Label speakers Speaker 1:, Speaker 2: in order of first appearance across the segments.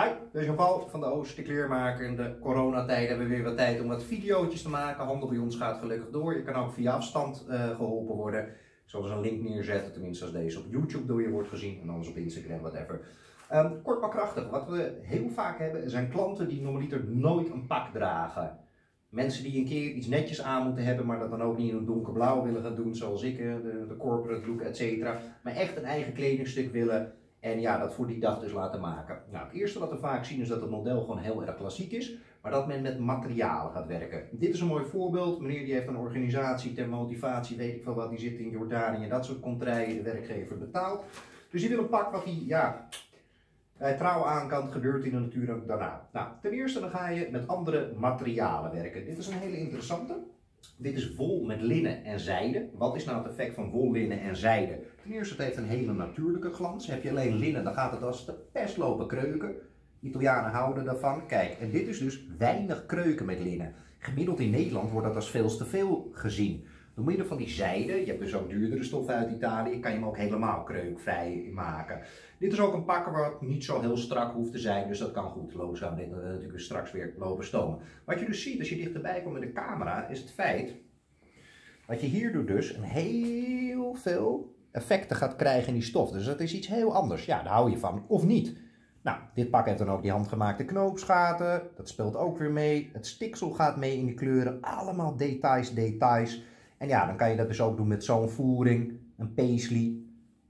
Speaker 1: Hi, dit is Jan-Paul van de Oost, kleermaker. In de coronatijd hebben we weer wat tijd om wat video's te maken. Handel bij ons gaat gelukkig door. Je kan ook via afstand uh, geholpen worden. Ik zal dus een link neerzetten, tenminste als deze op YouTube door je wordt gezien. En anders op Instagram, whatever. Um, kort maar krachtig. Wat we heel vaak hebben zijn klanten die normaliter nooit een pak dragen. Mensen die een keer iets netjes aan moeten hebben, maar dat dan ook niet in een donkerblauw willen gaan doen, zoals ik, de, de corporate look, et cetera. Maar echt een eigen kledingstuk willen en ja, dat voor die dag dus laten maken. Nou, het eerste wat we vaak zien is dat het model gewoon heel erg klassiek is, maar dat men met materialen gaat werken. Dit is een mooi voorbeeld. Meneer die heeft een organisatie ter motivatie, weet ik veel wat, die zit in Jordanië, dat soort contraien, de werkgever betaalt. Dus die wil een pak wat hij, ja, trouw aan kan, gebeurt in de natuur ook daarna. Nou, ten eerste dan ga je met andere materialen werken. Dit is een hele interessante. Dit is wol met linnen en zijde. Wat is nou het effect van wol, linnen en zijde? Ten eerste, het heeft een hele natuurlijke glans. Heb je alleen linnen, dan gaat het als de pest lopen kreuken. Italianen houden daarvan. Kijk, en dit is dus weinig kreuken met linnen. Gemiddeld in Nederland wordt dat als veel te veel gezien. Door middel van die zijde, je hebt dus ook duurdere stoffen uit Italië, kan je hem ook helemaal kreukvrij maken. Dit is ook een pakken wat niet zo heel strak hoeft te zijn, dus dat kan goed. Logisch gaan we natuurlijk straks weer lopen stomen. Wat je dus ziet als je dichterbij komt met de camera, is het feit dat je hier doet dus een heel veel effecten gaat krijgen in die stof. Dus dat is iets heel anders. Ja, daar hou je van, of niet. Nou, dit pak heeft dan ook die handgemaakte knoopsgaten. Dat speelt ook weer mee. Het stiksel gaat mee in de kleuren. Allemaal details, details. En ja, dan kan je dat dus ook doen met zo'n voering, een paisley.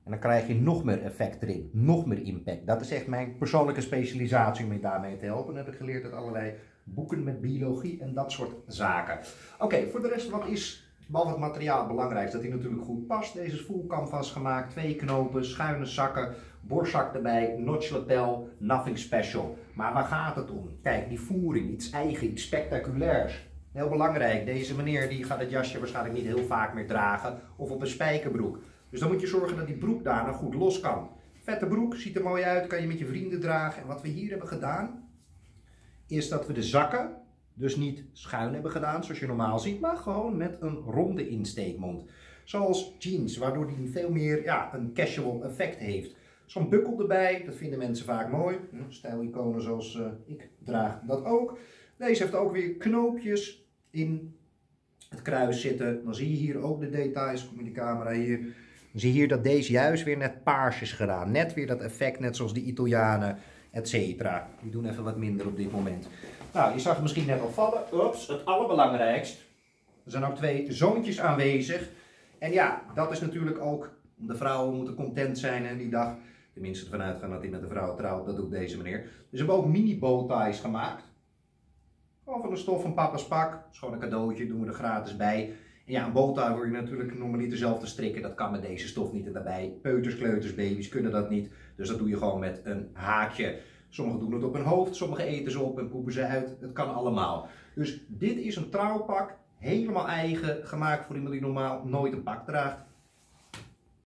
Speaker 1: En dan krijg je nog meer effect erin, nog meer impact. Dat is echt mijn persoonlijke specialisatie om je daarmee te helpen. Dat heb ik geleerd uit allerlei boeken met biologie en dat soort zaken. Oké, voor de rest, wat is, behalve het materiaal, belangrijk? Dat hij natuurlijk goed past. Deze is full canvas gemaakt, twee knopen, schuine zakken, borstzak erbij, notch lapel, nothing special. Maar waar gaat het om? Kijk, die voering, iets eigen, iets spectaculairs. Heel belangrijk, deze meneer die gaat het jasje waarschijnlijk niet heel vaak meer dragen of op een spijkerbroek. Dus dan moet je zorgen dat die broek daarna goed los kan. Vette broek, ziet er mooi uit, kan je met je vrienden dragen. En wat we hier hebben gedaan, is dat we de zakken dus niet schuin hebben gedaan zoals je normaal ziet, maar gewoon met een ronde insteekmond. Zoals jeans, waardoor die veel meer ja, een casual effect heeft. Zo'n bukkel erbij, dat vinden mensen vaak mooi. Hm, stijliconen zoals uh, ik draag dat ook. Deze heeft ook weer knoopjes in het kruis zitten. Dan zie je hier ook de details, kom je de camera hier. Dan zie je hier dat deze juist weer net paars is gedaan. Net weer dat effect, net zoals de Italianen, et cetera. Die doen even wat minder op dit moment. Nou, je zag het misschien net al vallen. Ups, het allerbelangrijkst. Er zijn ook twee zoontjes aanwezig. En ja, dat is natuurlijk ook, de vrouwen moeten content zijn en die dag. Tenminste ervan uitgaan dat hij met de vrouw trouwt, dat doet deze meneer. Dus we hebben ook mini bowties gemaakt. Gewoon van de stof van papa's pak. Gewoon een cadeautje, doen we er gratis bij. En ja, een boottuig hoor je natuurlijk normaliter zelf te strikken. Dat kan met deze stof niet. En daarbij peuters, kleuters, baby's kunnen dat niet. Dus dat doe je gewoon met een haakje. Sommigen doen het op hun hoofd, sommigen eten ze op en poepen ze uit. Het kan allemaal. Dus dit is een trouwpak, helemaal eigen, gemaakt voor iemand die normaal nooit een pak draagt.